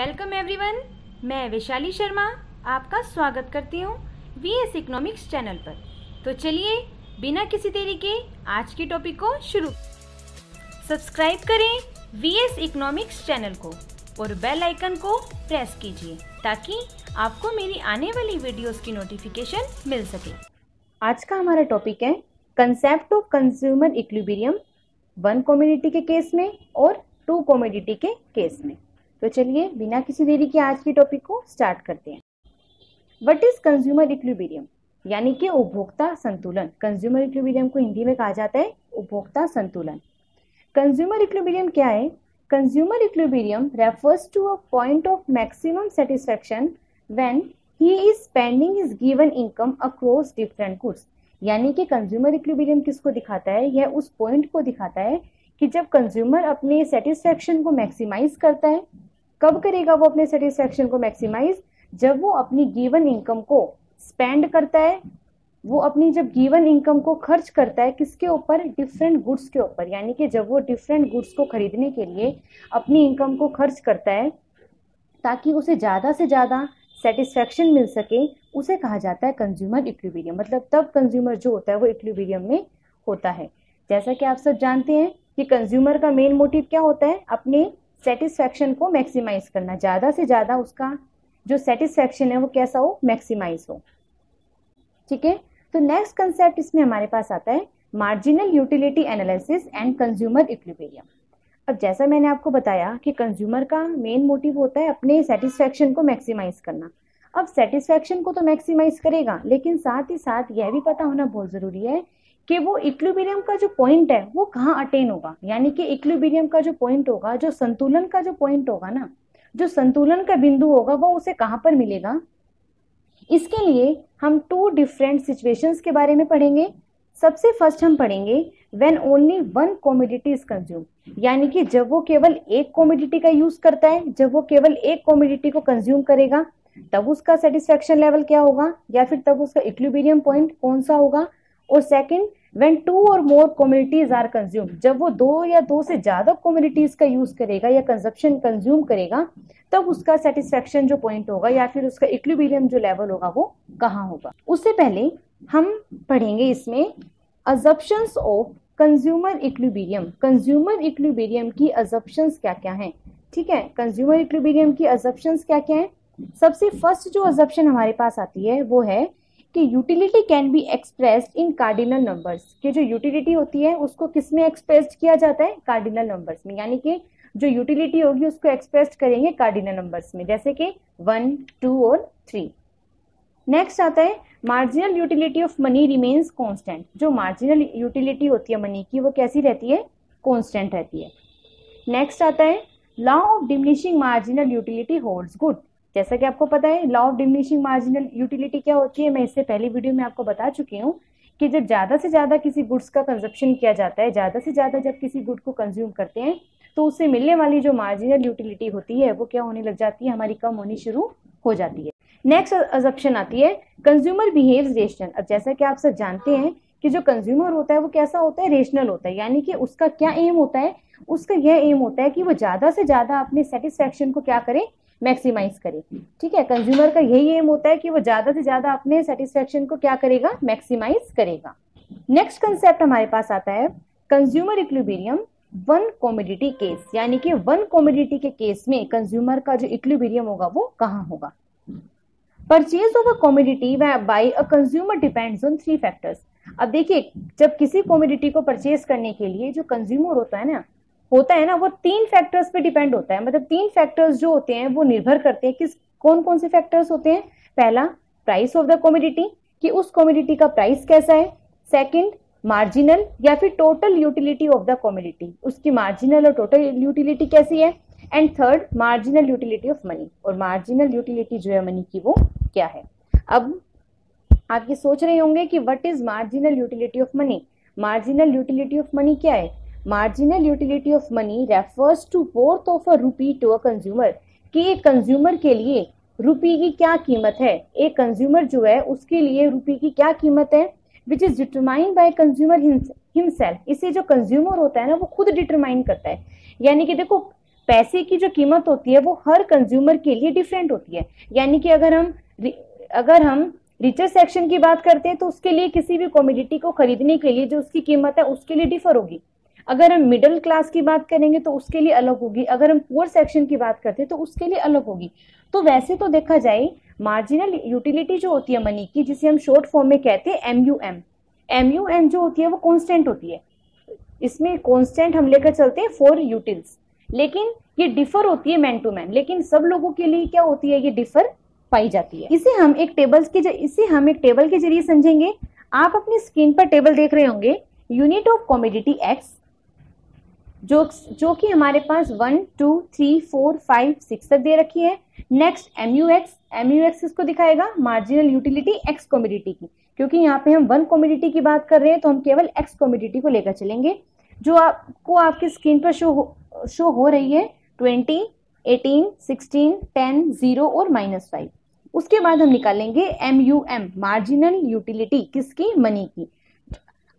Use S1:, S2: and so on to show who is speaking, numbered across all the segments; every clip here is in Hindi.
S1: वेलकम एवरीवन, मैं वैशाली शर्मा आपका स्वागत करती हूँ वी एस इकोनॉमिक्स चैनल पर। तो चलिए, बिना किसी देरी के आज के टॉपिक को शुरू सब्सक्राइब करें वी एस इकोनॉमिक्स चैनल को और बेल आइकन को प्रेस कीजिए ताकि आपको मेरी आने वाली वीडियोस की नोटिफिकेशन मिल सके।
S2: आज का हमारा टॉपिक है concept of consumer equilibrium one commodity के केस में और टू कम्युनिटी के केस में। तो चलिए, बिना किसी देरी के आज के टॉपिक को स्टार्ट करते हैं। वट इज़ कंज्यूमर इक्विलिब्रियम यानी कि उपभोक्ता संतुलन। कंज्यूमर इक्विलिब्रियम को हिंदी में कहा जाता है उपभोक्ता संतुलन। कंज्यूमर इक्विलिब्रियम क्या है? Consumer equilibrium refers to a point of maximum satisfaction when he is spending is given income across different goods यानी कि कंज्यूमर इक्विलिब्रियम किसको दिखाता है? यह उस पॉइंट को दिखाता है कि जब कंज्यूमर अपने सेटिस्फेक्शन को मैक्सिमाइज करता है कब करेगा वो अपने सेटिस्फेक्शन को मैक्सिमाइज जब वो अपनी गिवन इनकम को स्पेंड करता है, वो अपनी जब गिवन इनकम को खर्च करता है, किसके ऊपर? डिफरेंट गुड्स के ऊपर। यानी कि जब वो डिफरेंट गुड्स को खरीदने के लिए अपनी इनकम को खर्च करता है, ताकि उसे ज़्यादा से ज़्यादा सेटिस्फेक्शन मिल सके, उसे कहा जाता है कंज्यूमर इक्विबीरियम मतलब तब कंज्यूमर जो होता है, वो इक्विबीरियम में होता है। जैसा कि आप सब जानते हैं कि कंज्यूमर का मेन मोटिव क्या होता है? अपने सेटिस्फैक्शन को मैक्सिमाइज करना, ज़्यादा से ज़्यादा उसका जो सेटिस्फैक्शन है वो कैसा हो मैक्सिमाइज हो। ठीक है? तो नेक्स्ट कंसेप्ट इसमें हमारे पास आता है marginal utility analysis and consumer equilibrium अब जैसा मैंने आपको बताया कि कंज्यूमर का मेन मोटिव होता है अपने सेटिस्फैक्शन को मैक्सिमाइज करना। अब सेटिस्फैक्शन को तो मैक्सिमाइज करेगा, लेकिन साथ ही साथ यह भी पता होना बहुत ज़रूरी है कि वो इक्विलिब्रियम का जो पॉइंट है, वो कहाँ अटेन होगा? यानी कि इक्विलिब्रियम का जो पॉइंट होगा, जो संतुलन का जो पॉइंट होगा ना, जो संतुलन का बिंदु होगा, वो उसे कहाँ पर मिलेगा? इसके लिए हम टू डिफरेंट सिचुएशंस के बारे में पढ़ेंगे। सबसे फ़र्स्ट हम पढ़ेंगे when only one commodity is consume यानी कि जब वो केवल एक कॉमोडिटी का यूज़ करता है, जब वो केवल एक कॉमोडिटी को कंज्यूम करेगा, तब उसका सेटिस्फेक्शन लेवल क्या होगा? या फिर तब उसका इक्विलिब्रियम पॉइंट कौन सा होगा? और सेकंड व्हेन टू और मोर कम्युनिटीज आर कंज्यूम जब वो दो या दो से ज़्यादा कम्युनिटीज का यूज़ करेगा या कंजप्शन कंज्यूम करेगा, तब उसका सेटिस्फेक्शन जो पॉइंट होगा या फिर उसका इक्विलिब्रियम जो लेवल होगा वो कहाँ होगा? उससे पहले हम पढ़ेंगे इसमें assumptions of consumer equilibrium consumer equilibrium की अजप्शंस क्या क्या हैं? ठीक है? कंज्यूमर इक्विलिब्रियम की अजप्शंस क्या क्या है? सबसे फ़र्स्ट जो अजप्शन हमारे पास आती है वो है कि utility can be expressed in cardinal numbers कि जो यूटिलिटी होती है, उसको किसमें एक्सप्रेस्ड किया जाता है? कार्डिनल नंबर्स में। यानी कि जो यूटिलिटी होगी, उसको एक्सप्रेस करेंगे कार्डिनल नंबर्स में। जैसे कि वन टू और थ्री नेक्स्ट आता है marginal utility of money remains constant जो मार्जिनल यूटिलिटी होती है मनी की, वो कैसी रहती है? कॉन्स्टेंट रहती है। नेक्स्ट आता है law of diminishing marginal utility holds good जैसा कि आपको पता है law of diminishing marginal utility क्या होती है? मैं इससे पहले वीडियो में आपको बता चुकी हूँ कि जब ज़्यादा से ज़्यादा किसी गुड्स का कंजप्शन किया जाता है, ज़्यादा से ज़्यादा जब किसी गुड को कंज्यूम करते हैं तो उससे मिलने वाली जो मार्जिनल यूटिलिटी होती है, वो क्या होने लग जाती है? हमारी कम होनी शुरू हो जाती है। नेक्स्ट अजप्शन आती है कंज्यूमर बिहेव रेशनल अब जैसा कि आप सब जानते हैं कि जो कंज्यूमर होता है, वो कैसा होता है? रेशनल होता है। यानी कि उसका क्या एम होता है? उसका यह एम होता है कि वो ज़्यादा से ज़्यादा अपने सेटिस्फेक्शन को क्या करे? मैक्सिमाइज करे। ठीक है? कंज्यूमर का यही एम होता है कि वो ज़्यादा से ज़्यादा अपने सेटिस्फेक्शन को क्या करेगा? मैक्सिमाइज करेगा। नेक्स्ट कंसेप्ट हमारे पास आता है consumer equilibrium one commodity case यानी कि वन कॉमोडिटी के केस में कंज्यूमर का जो इक्विलिब्रियम होगा, वो कहाँ होगा? Purchase of a commodity by a consumer depends on three factors अब देखिए, जब किसी कॉमोडिटी को परचेज करने के लिए जो कंज्यूमर होता है ना होता है ना, वो तीन फैक्टर्स पे डिपेंड होता है। मतलब तीन फैक्टर्स जो होते हैं, वो निर्भर करते हैं किस कौन कौन से फैक्टर्स होते हैं। पहला प्राइस ऑफ़ द कॉमोडिटी कि उस कॉमोडिटी का प्राइस कैसा है। सेकंड मार्जिनल या फिर total utility of the commodity उसकी मार्जिनल और टोटल यूटिलिटी कैसी है। And third marginal utility of money और मार्जिनल यूटिलिटी जो है मनी की, वो क्या है। अब, आप ये सोच रहे होंगे कि what is marginal utility of money marginal utility of money क्या है? Marginal utility of money refers to worth of a rupee to a consumer कि एक कंज्यूमर के लिए रुपी की क्या कीमत है? एक कंज्यूमर जो है, उसके लिए रुपी की क्या कीमत है? Which is determined by consumer himself इसे जो कंज्यूमर होता है ना, वो खुद डिटरमाइन करता है। यानी कि देखो, पैसे की जो कीमत होती है, वो हर कंज्यूमर के लिए डिफरेंट होती है। यानी कि अगर हम अगर हम रिचर सेक्शन की बात करते हैं तो उसके लिए किसी भी कॉमोडिटी को खरीदने के लिए जो उसकी कीमत है, उसके लिए डिफर होगी। अगर हम मिडिल क्लास की बात करेंगे तो उसके लिए अलग होगी। अगर हम पुअर सेक्शन की बात करते हैं तो उसके लिए अलग होगी। तो वैसे तो देखा जाए मार्जिनल यूटिलिटी जो होती है मनी की, जिसे हम शॉर्ट फॉर्म में कहते हैं एम यू एम एम जो होती है वो कॉन्स्टेंट होती है। इसमें कॉन्स्टेंट हम लेकर चलते हैं फोर यूटिल्स लेकिन ये डिफर होती है मैन टू मैन लेकिन सब लोगों के लिए क्या होती है, ये डिफर पाई जाती है। इसे हम एक टेबल के इसे हम एक टेबल के ज़रिए समझेंगे। आप अपनी स्क्रीन पर टेबल देख रहे होंगे। यूनिट ऑफ़ कॉमोडिटी एक्स जो जो कि हमारे पास one, two, three, four, five, six तक दे रखी है। Next M U X M U X किसको दिखाएगा? मार्जिनल यूटिलिटी एक्स कॉमोडिटी की। क्योंकि यहाँ पे हम वन कॉमोडिटी की बात कर रहे हैं तो हम केवल एक्स कॉमोडिटी को लेकर चलेंगे। जो आपको आपकी स्क्रीन पर शो हो शो हो रही है twenty eighteen sixteen ten zero और माइनस फाइव उसके बाद हम निकालेंगे M U M marginal utility किसकी? मनी की।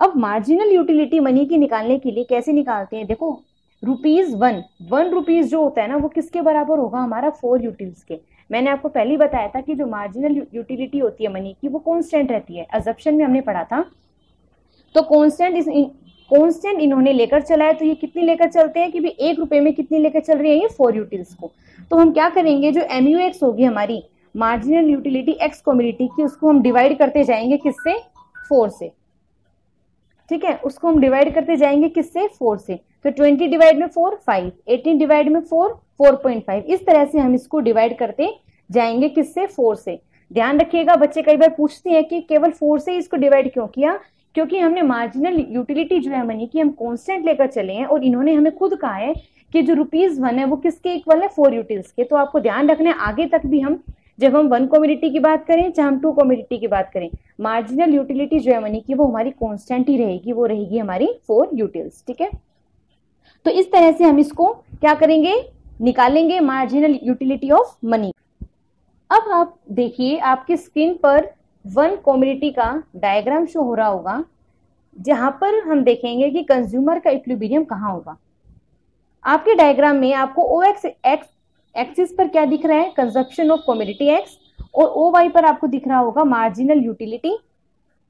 S2: अब मार्जिनल यूटिलिटी मनी की निकालने के लिए कैसे निकालते हैं? देखो रुपीज़ वन वन रुपीज़ जो होता है ना, वो किसके बराबर होगा? हमारा फोर यूटिल्स के। मैंने आपको पहले ही बताया था कि जो मार्जिनल यूटिलिटी होती है मनी की, वो कॉन्स्टेंट रहती है। अजप्शन में हमने पढ़ा था। तो कॉन्स्टेंट इस कॉन्स्टेंट इन्होंने लेकर चला है तो ये कितनी लेकर चलते हैं कि भाई एक रुपए में कितनी लेकर चल रही है ये फोर यूटिल्स को। तो हम क्या करेंगे? जो एम होगी हमारी मार्जिनल यूटिलिटी एक्स कम्युनिटी की, उसको हम डिवाइड करते जाएँगे किससे? फोर से। ठीक है? उसको हम डिवाइड करते जाएँगे किससे? फोर से। तो ट्वेंटी डिवाइड में फोर फाइव एटीन डिवाइड में फोर फोर पॉइंट फाइव इस तरह से हम इसको डिवाइड करते जाएँगे किससे? फोर से। ध्यान रखिएगा, बच्चे कई बार पूछते हैं कि केवल फोर से इसको डिवाइड क्यों किया? क्योंकि हमने मार्जिनल यूटिलिटी जो है मनी की, हम कॉन्स्टेंट लेकर चले हैं और इन्होंने हमें खुद कहा है कि जो रुपीज़ वन है वो किसके इक्वल है? फोर यूटिल्स के। तो आपको ध्यान रखना है, आगे तक भी हम जब हम वन कम्युनिटी की बात करें चाहे हम टू कम्युनिटी की बात करें मार्जिनल यूटिलिटी जो है मनी की, वो हमारी कॉन्स्टेंट ही रहेगी, वो रहेगी हमारी फोर यूटिल्स ठीक है? तो इस तरह से हम इसको क्या करेंगे? निकालेंगे मार्जिनल यूटिलिटी ऑफ़ मनी अब आप देखिए, आपकी स्क्रीन पर वन कम्युनिटी का डायग्राम शो हो रहा होगा, जहाँ पर हम देखेंगे कि कंज्यूमर का इक्विलिब्रियम कहाँ होगा। आपके डायग्राम में आपको ओ एक्स एक्स एक्सिस पर क्या दिख रहा है? कंजप्शन ऑफ़ कॉमोडिटी एक्स और ओ वाई पर आपको दिख रहा होगा marginal utility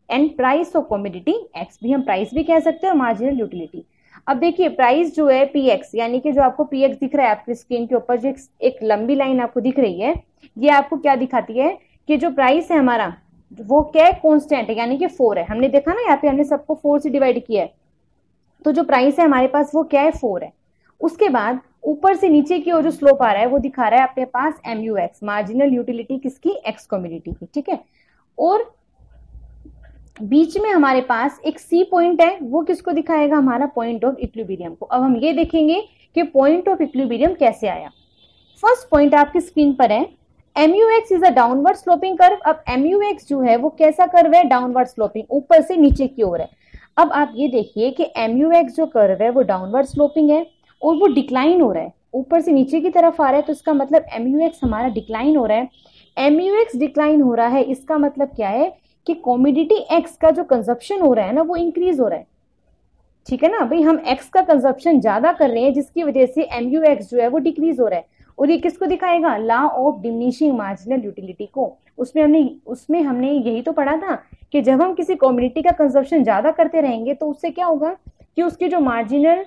S2: and price of commodity X भी हम प्राइस भी कह सकते हैं और मार्जिनल यूटिलिटी अब देखिए प्राइस जो है पी एक्स यानी कि जो आपको पी एक्स दिख रहा है आपकी स्क्रीन के ऊपर जो एक, लंबी लाइन आपको दिख रही है ये आपको क्या दिखाती है कि जो प्राइस है हमारा वो क्या है? कॉन्स्टेंट है यानी कि फोर है। हमने देखा ना यहाँ पे हमने सबको फोर से डिवाइड किया है। तो जो प्राइस है हमारे पास वो क्या है? फोर है। उसके बाद ऊपर से नीचे की ओर जो स्लोप आ रहा है, वो दिखा रहा है अपने पास M U X marginal utility किसकी? एक्स कम्युनिटी की, ठीक है? और बीच में हमारे पास एक सी पॉइंट है, वो किसको दिखाएगा? हमारा पॉइंट ऑफ़ इक्विलिब्रियम को। अब हम ये देखेंगे कि पॉइंट ऑफ़ इक्विलिब्रियम कैसे आया। फ़र्स्ट पॉइंट आपकी स्क्रीन पर है M U X is a downward sloping curve अब एम यू एक्स जो है, वो कैसा कर्व है? डाउनवर्ड स्लोपिंग ऊपर से नीचे की ओर है। अब आप ये देखिए कि एम यू एक्स जो कर्व है, वो डाउनवर्ड स्लोपिंग है। और वो डिक्लाइन हो रहा है। ऊपर से नीचे की तरफ़ आ रहा है तो इसका मतलब एम हमारा डिक्लाइन हो रहा है। एम डिक्लाइन हो रहा है, इसका मतलब क्या है कि कॉमोडिटी एक्स का जो कंजप्शन हो रहा है ना, वो इंक्रीज हो रहा है। ठीक है ना? भाई, हम एक्स का कंजप्शन ज़्यादा कर रहे हैं, जिसकी वजह से एम यू एक्स जो है वो डिक्रीज हो रहा है। और ये किसको दिखाएगा? Law of diminishing marginal utility को। उसमें हमने उसमें हमने यही तो पढ़ा था कि जब हम किसी कम्युनिटी का कंजप्शन ज़्यादा करते रहेंगे तो उससे क्या होगा कि उसकी जो मार्जिनल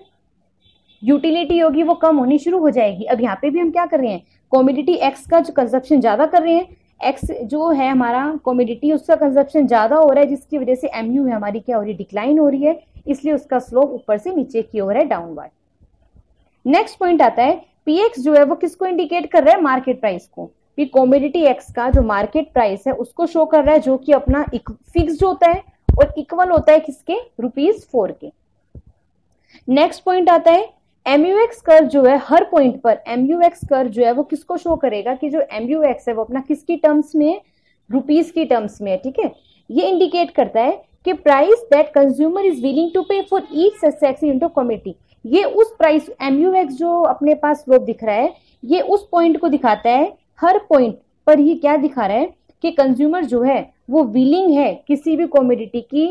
S2: यूटिलिटी होगी, वो कम होनी शुरू हो जाएगी। अब यहाँ पे भी हम क्या कर रहे हैं? कॉमोडिटी एक्स का जो कंजप्शन ज़्यादा कर रहे हैं एक्स जो है हमारा कॉमोडिटी उसका कंजप्शन ज़्यादा हो रहा है, जिसकी वजह से एम यू हमारी क्या हो रही है? डिक्लाइन हो रही है, इसलिए उसका स्लोप ऊपर से नीचे की ओर है डाउनवर्ड नेक्स्ट पॉइंट आता है पी एक्स जो है वो किसको इंडिकेट कर रहा है? मार्केट प्राइस कि। कॉमोडिटी एक्स का जो मार्केट प्राइस है, उसको शो कर रहा है, जो कि अपना फिक्स होता है, और इक्वल होता है किसके? रुपीज़ फोर के। नेक्स्ट पॉइंट आता है एमयूएक्स कर्व जो है, हर पॉइंट पर एमयूएक्स कर्व जो है, वो किसको शो करेगा कि जो एमयूएक्स है, वो अपना किसकी टर्म्स में रुपीज़ की टर्म्स में है, ठीक है? ये इंडिकेट करता है कि price that consumer is willing to pay for each subtraction into commodity ये उस प्राइस एमयूएक्स जो अपने पास स्लोप दिख रहा है, ये उस पॉइंट को दिखाता है, हर पॉइंट पर ही क्या दिखा रहा है? कि कंज्यूमर जो है, वो विलिंग है किसी भी कॉमोडिटी की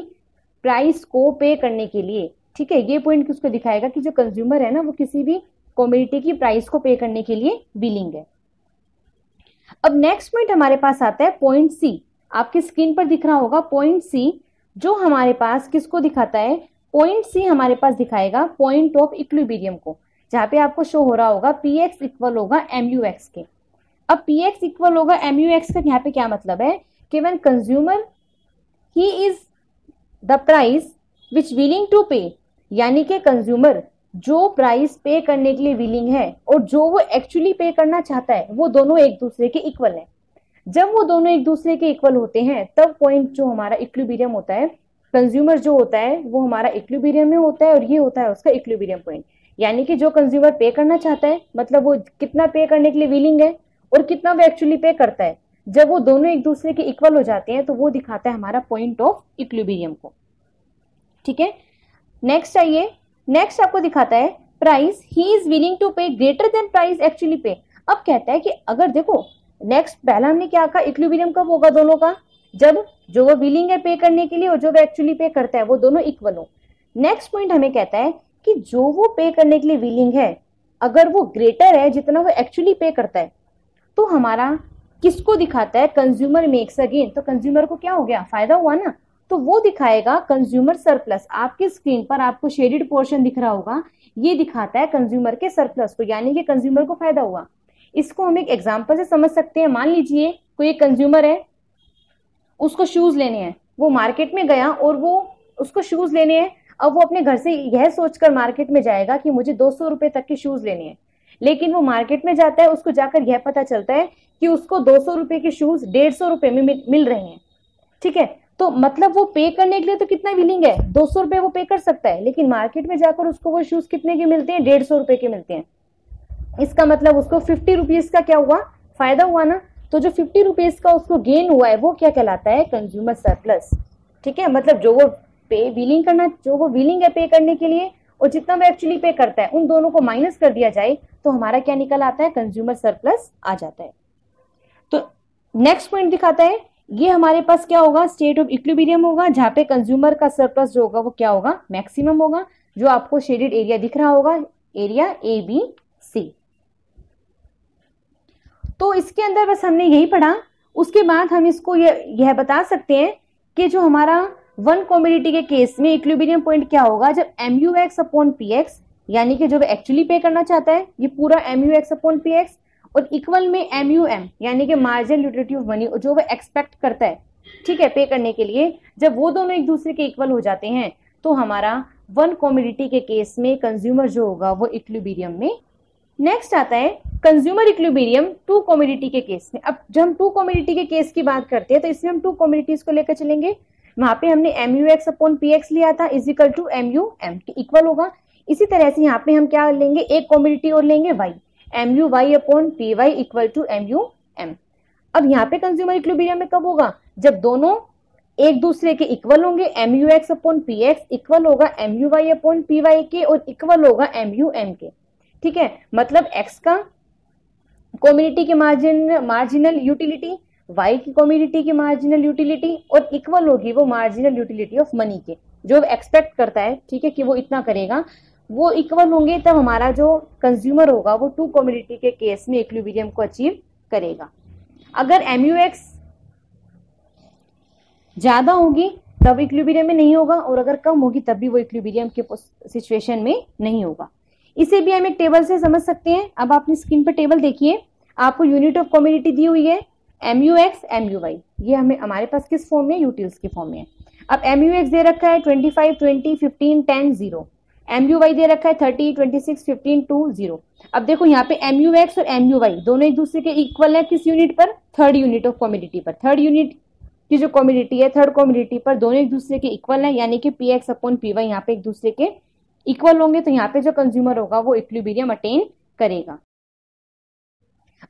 S2: प्राइस को पे करने के लिए। ठीक है, ये पॉइंट किसको दिखाएगा कि जो कंज्यूमर है ना, वो किसी भी कॉमोडिटी की प्राइस को पे करने के लिए बिलिंग है। अब नेक्स्ट पॉइंट हमारे पास आता है पॉइंट सी आपकी स्क्रीन पर दिख रहा होगा पॉइंट सी जो हमारे पास किसको दिखाता है? पॉइंट सी हमारे पास दिखाएगा पॉइंट ऑफ़ इक्विलिब्रियम को, जहाँ पे आपको शो हो रहा होगा पी एक्स इक्वल होगा एम यू एक्स के। अब पी एक्स इक्वल होगा एम यू एक्स का यहाँ पे क्या मतलब है? कि one consumer he is the price which willing to pay यानी कि कंज्यूमर जो प्राइस पे करने के लिए विलिंग है और जो वो एक्चुअली पे करना चाहता है, वो दोनों एक दूसरे के इक्वल है। जब वो दोनों एक दूसरे के इक्वल होते हैं, तब पॉइंट जो हमारा इक्विलिब्रियम होता है कंज्यूमर जो होता है, वो हमारा इक्विलिब्रियम में होता है और ये होता है उसका इक्विलिब्रियम पॉइंट यानी कि जो कंज्यूमर पे करना चाहता है मतलब वो कितना पे करने के लिए विलिंग है और कितना वो एक्चुअली पे करता है। जब वो दोनों एक दूसरे के इक्वल हो जाते हैं तो वो दिखाता है हमारा पॉइंट ऑफ़ इक्विलिब्रियम को। ठीक है? नेक्स्ट आइए। नेक्स्ट आपको दिखाता है price he is willing to pay greater than price actually pay अब कहता है कि अगर देखो नेक्स्ट पहला हमने क्या कहा? इक्विलिब्रियम कब होगा दोनों का? जब जो वो विलिंग है पे करने के लिए और जो वो एक्चुअली पे करता है, वो दोनों इक्वल हो। नेक्स्ट पॉइंट हमें कहता है कि जो वो पे करने के लिए विलिंग है, अगर वो ग्रेटर है, जितना वो एक्चुअली पे करता है तो हमारा किसको दिखाता है? कंज्यूमर मेक्स अगेन तो कंज्यूमर को क्या हो गया? फ़ायदा हुआ ना? तो वो दिखाएगा कंज्यूमर सरप्लस आपकी स्क्रीन पर आपको शेडेड पोर्शन दिख रहा होगा, ये दिखाता है कंज्यूमर के सरप्लस को, यानी कि कंज्यूमर को फ़ायदा हुआ। इसको हम एक एग्ज़ाम्पल से समझ सकते हैं। मान लीजिए, कोई एक कंज्यूमर है, उसको शूज़ लेने हैं। वो मार्केट में गया और वो उसको शूज़ लेने हैं। अब वो अपने घर से यह सोचकर मार्केट में जाएगा कि मुझे दो सौ रुपए तक के शूज़ लेने हैं। लेकिन वो मार्केट में जाता है, उसको जाकर यह पता चलता है कि उसको दो सौ रुपए के शूज़ डेढ़ सौ रुपए में मिल रहे हैं। ठीक है? तो मतलब वो पे करने के लिए तो कितना विलिंग है? दो सौ रुपए वो पे कर सकता है, लेकिन मार्केट में जाकर उसको वो शूज़ कितने के मिलते हैं? डेढ़ सौ रुपए के मिलते हैं। इसका मतलब उसको फिफ्टी रुपीज़ का क्या हुआ? फ़ायदा हुआ ना? तो जो फिफ्टी रुपीज़ का उसको गेन हुआ है, वो क्या कहलाता है? कंज्यूमर सरप्लस ठीक है? मतलब जो वो पे विलिंग करना, जो वो विलिंग है पे करने के लिए, और जितना वो एक्चुअली पे करता है, उन दोनों को माइनस कर दिया जाए तो हमारा क्या निकल आता है? कंज्यूमर सरप्लस आ जाता है। तो नेक्स्ट पॉइंट दिखाता है ये हमारे पास क्या होगा? स्टेट ऑफ़ इक्विबीरियम होगा, जहाँ पे कंज्यूमर का सरप्लस जो होगा वो क्या होगा? मैक्सिमम होगा, जो आपको शेडेड एरिया दिख रहा होगा एरिया ए बी सी तो इसके अंदर बस हमने यही पढ़ा। उसके बाद हम इसको यह यह बता सकते हैं कि जो हमारा वन कॉमोडिटी के केस में इक्विलिब्रियम पॉइंट क्या होगा? जब M U X upon P X यानी कि जो एक्चुअली पे करना चाहता है, ये पूरा M U X upon P X और इक्वल में एम यू एम यानी कि मार्जिन ऑफ़ मनी जो वह एक्सपेक्ट करता है, ठीक है पे करने के लिए, जब वो दोनों एक दूसरे के इक्वल हो जाते हैं तो हमारा वन कॉमोडिटी के केस में कंज्यूमर जो होगा, वो इक्विलिब्रियम में नेक्स्ट आता है कंज्यूमर इक्विलिब्रियम टू कॉमोडिटी के केस में। अब जब हम टू कॉमोडिटी के केस की बात करते हैं तो इसमें हम टू कॉमोडिटीज को लेकर चलेंगे। वहाँ पे हमने M U X upon P X लिया था is equal to M U M equal होगा। इसी तरह से यहाँ पे हम क्या लेंगे, एक कॉमोडिटी और लेंगे Y M U Y upon P Y equal to M U M अब यहाँ पे कंज्यूमर इक्विलिब्रियम में कब होगा? जब दोनों एक दूसरे के इक्वल होंगे M U X upon P X equal होगा M U Y upon P Y के और इक्वल होगा एम यू एम के। ठीक है? मतलब एक्स का कॉम्युनिटी की मार्जिन मार्जिनल यूटिलिटी वाई की कॉम्युनिटी की मार्जिनल यूटिलिटी और इक्वल होगी वो मार्जिनल यूटिलिटी ऑफ़ मनी के, जो एक्सपेक्ट करता है, ठीक है, कि वो इतना करेगा। वो इक्वल होंगे, तब हमारा जो कंज्यूमर होगा, वो टू कम्युनिटी के केस में इक्विलिब्रियम को अचीव करेगा। अगर एम यू एक्स ज़्यादा होगी, तब इक्विलिब्रियम में नहीं होगा, और अगर कम होगी, तब भी वो इक्विलिब्रियम के सिचुएशन में नहीं होगा। इसे भी हम एक टेबल से समझ सकते हैं। अब आप अपनी स्क्रीन पर टेबल देखिए। आपको यूनिट ऑफ़ कम्युनिटी दी हुई है M U X M U Y ये हमें, हमारे पास किस फॉर्म में यूटील्स के फॉर्म में अब एम यू एक्स दे रखा है twenty five twenty fifteen ten zero M U Y दे रखा है thirty twenty six fifteen two zero अब देखो यहाँ पे एम यू एक्स और एम यू वाई दोनों एक दूसरे के इक्वल है किस यूनिट पर? थर्ड यूनिट ऑफ़ कम्युनिटी पर. थर्ड यूनिट की जो कॉम्युनिटी है थर्ड कॉम्युनिटी पर दोनों एक दूसरे के इक्वल है, यानी कि P X upon P Y यहाँ पे एक दूसरे के इक्वल होंगे तो यहाँ पे जो कंज्यूमर होगा वो इक्विलिब्रियम अटेन करेगा.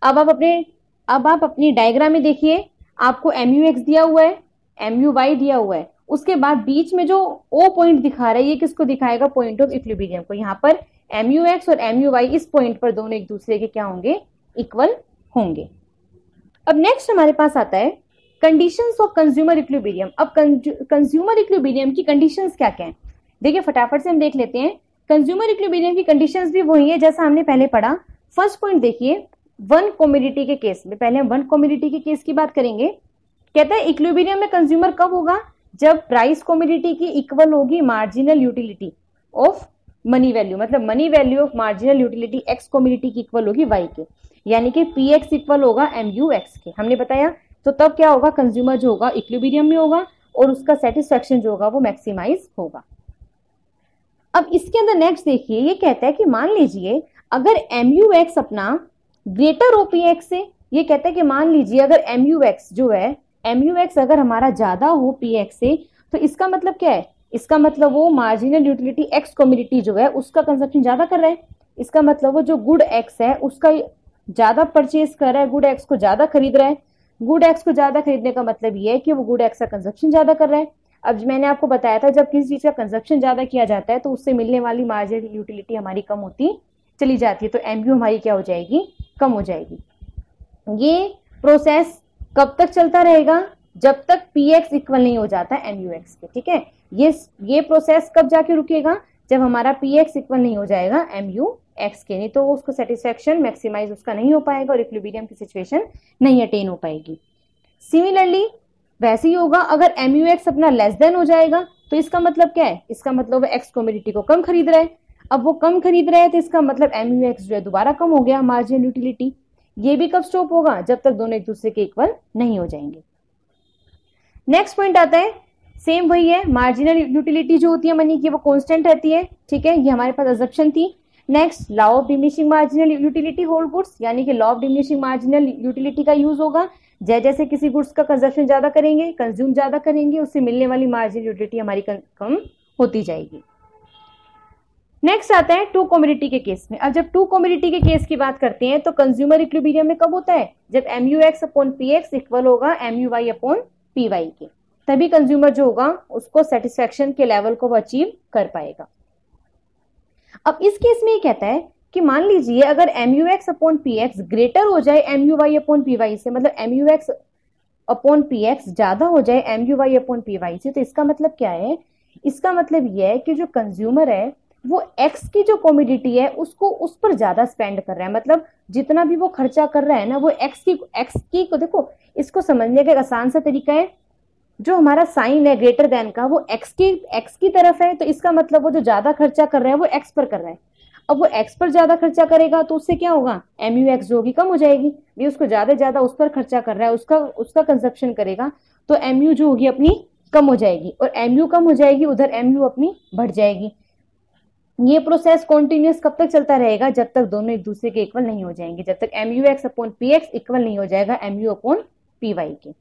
S2: अब आप अपने, अब आप अपनी डायग्राम में देखिए, आपको एम यू एक्स दिया हुआ है एम यू वाई दिया हुआ है. उसके बाद बीच में जो ओ पॉइंट दिखा रहा है, ये किसको दिखाएगा? पॉइंट ऑफ़ इक्विलिब्रियम को। यहाँ पर एम यू एक्स और एम यू वाई इस पॉइंट पर दोनों एक दूसरे के क्या होंगे? इक्वल होंगे। अब नेक्स्ट हमारे पास आता है कंडीशंस ऑफ़ कंज्यूमर इक्विलिब्रियम अब कंज्यूमर इक्विलिब्रियम की कंडीशंस क्या क्या है? देखिए, फटाफट से हम देख लेते हैं। कंज्यूमर इक्विलिब्रियम की कंडीशंस भी वही है, जैसा हमने पहले पढ़ा। फ़र्स्ट पॉइंट देखिए वन कॉमोडिटी के केस में, पहले हम वन कॉमोडिटी के केस की बात करेंगे। कहता है इक्विलिब्रियम में कंज्यूमर कब होगा? जब प्राइस कॉमोडिटी की इक्वल होगी marginal utility of money value मतलब money value of marginal utility X commodity की इक्वल होगी वाई के, यानी कि पी एक्स इक्वल होगा एम यू एक्स के। हमने बताया? तो तब क्या होगा? कंज्यूमर जो होगा इक्विलिब्रियम में होगा और उसका सेटिस्फेक्शन जो होगा वो मैक्सिमाइज होगा। अब इसके अंदर नेक्स्ट देखिए, ये कहता है कि मान लीजिए, अगर एम यू एक्स अपना ग्रेटर ओ पी एक्स से, ये कहता है कि मान लीजिए, अगर एम यू एक्स जो है एम यू एक्स अगर हमारा ज़्यादा हो पी एक्स से तो इसका मतलब क्या है? इसका मतलब वो मार्जिनल यूटिलिटी एक्स कम्युनिटी जो है, उसका कंजप्शन ज़्यादा कर रहा है। इसका मतलब वो जो गुड एक्स है, उसका ज़्यादा परचेज कर रहा है गुड एक्स को ज़्यादा खरीद रहा है। गुड एक्स को ज़्यादा खरीदने का मतलब ये है कि वो गुड एक्स का कंजप्शन ज़्यादा कर रहा है। अब मैंने आपको बताया था, जब किसी चीज़ का कंजप्शन ज़्यादा किया जाता है तो उससे मिलने वाली मार्जिनल यूटिलिटी हमारी कम होती चली जाती है। तो MU हमारी क्या हो जाएगी? कम हो जाएगी। ये प्रोसेस कब तक चलता रहेगा? जब तक पी एक्स इक्वल नहीं हो जाता एम यू एक्स के, ठीक है? ये ये प्रोसेस कब जाके रुकेगा? जब हमारा पी एक्स इक्वल नहीं हो जाएगा एम यू एक्स के, नहीं तो उसको सेटिस्फेक्शन मैक्सिमाइज उसका नहीं हो पाएगा और इक्विलिब्रियम की सिचुएशन नहीं अटेन हो पाएगी। सिमिलरली वैसे ही होगा, अगर एम यू एक्स अपना लेस देन हो जाएगा तो इसका मतलब क्या है? इसका मतलब एक्स कम्युनिटी को कम खरीद रहा है। अब वो कम खरीद रहे हैं तो इसका मतलब एम यू एक्स जो है दोबारा कम हो गया मार्जिन यूटिलिटी ये भी कब स्टॉप होगा? जब तक दोनों एक दूसरे के इक्वल नहीं हो जाएँगे। नेक्स्ट पॉइंट आता है सेम वही है मार्जिनल यूटिलिटी जो होती है मनी की, वो कांस्टेंट रहती है, ठीक है? ये हमारे पास अजप्शन थी। Next law of diminishing marginal utility hold goods यानी कि law of diminishing marginal utility का यूज़ होगा। जय जैसे किसी गुड्स का कंजप्शन ज़्यादा करेंगे कंज्यूम ज़्यादा करेंगे, उससे मिलने वाली मार्जिनल यूटिलिटी हमारी कम होती जाएगी। नेक्स्ट आता है टू कॉम्युनिटी के केस में। अब जब टू कॉम्युनिटी के केस की बात करते हैं तो कंज्यूमर इक्विलिब्रियम में कब होता है? जब M U X upon P X equal होगा M U Y upon P Y के। तभी कंज्यूमर जो होगा, उसको सेटिस्फेक्शन के लेवल को वो अचीव कर पाएगा। अब इस केस में ये कहता है कि मान लीजिए, अगर M U X upon P X greater हो जाए M U Y upon P Y से मतलब M U X upon P X ज़्यादा हो जाए M U Y upon P Y से तो इसका मतलब क्या है? इसका मतलब यह है कि जो कंज्यूमर है वो एक्स की जो कॉमोडिटी है, उसको उस पर ज़्यादा स्पेंड कर रहा है। मतलब जितना भी वो खर्चा कर रहा है ना, वो एक्स की एक्स की, को देखो, इसको समझने का एक आसान सा तरीका है। जो हमारा साइन है ग्रेटर देन का, वो एक्स की एक्स की तरफ़ है तो इसका मतलब वो जो ज़्यादा खर्चा कर रहा है, वो एक्स पर कर रहा है। अब वो एक्स पर ज़्यादा खर्चा करेगा तो उससे क्या होगा? एम यू एक्स जो होगी, कम हो जाएगी। भी उसको ज़्यादा ज़्यादा उस पर खर्चा कर रहा है, उसका उसका कंजप्शन करेगा तो एम यू जो होगी अपनी कम हो जाएगी। और एम यू कम हो जाएगी, उधर एम यू अपनी बढ़ जाएगी। ये प्रोसेस कॉन्टिन्यूस कब तक चलता रहेगा? जब तक दोनों एक दूसरे के इक्वल नहीं हो जाएँगे। जब तक M U X upon P X equal नहीं हो जाएगा M U upon P Y के।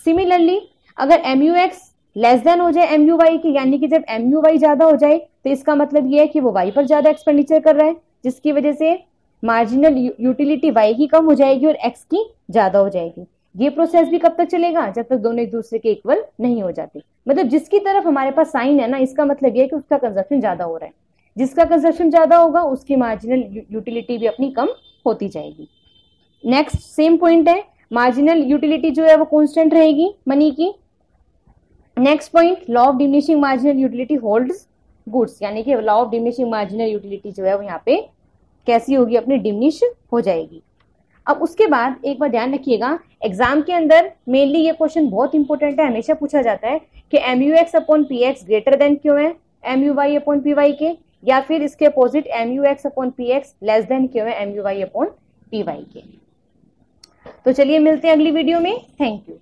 S2: सिमिलरली अगर M U X less than हो जाए एम यू वाई की, यानी कि जब एम यू वाई ज़्यादा हो जाए तो इसका मतलब ये है कि वो वाई पर ज़्यादा एक्सपेंडिचर कर रहा है, जिसकी वजह से मार्जिनल यूटिलिटी वाई की कम हो जाएगी और एक्स की ज़्यादा हो जाएगी। ये प्रोसेस भी कब तक चलेगा? जब तक दोनों एक दूसरे के इक्वल नहीं हो जाते। मतलब जिसकी तरफ़ हमारे पास साइन है ना, इसका मतलब ये है कि उसका कंजप्शन ज़्यादा हो रहा है। जिसका कंजप्शन ज़्यादा होगा, उसकी मार्जिनल यूटिलिटी भी अपनी कम होती जाएगी। नेक्स्ट सेम पॉइंट है मार्जिनल यूटिलिटी जो है वो कॉन्स्टेंट रहेगी मनी की। Next point law of diminishing marginal utility holds goods यानी कि law of diminishing marginal utility जो है वो यहाँ पे कैसी होगी, अपनी डिमिनिश हो जाएगी। अब उसके बाद एक बार ध्यान रखिएगा एग्ज़ाम के अंदर मेनली ये क्वेश्चन बहुत इंपॉर्टेंट है, हमेशा पूछा जाता है कि M U X upon P X greater than क्यों है? M U Y upon P Y के। या फिर इसके opposite M U X upon P X less than क्यों है M U Y upon P Y के तो चलिए मिलते हैं अगली वीडियो में. Thank you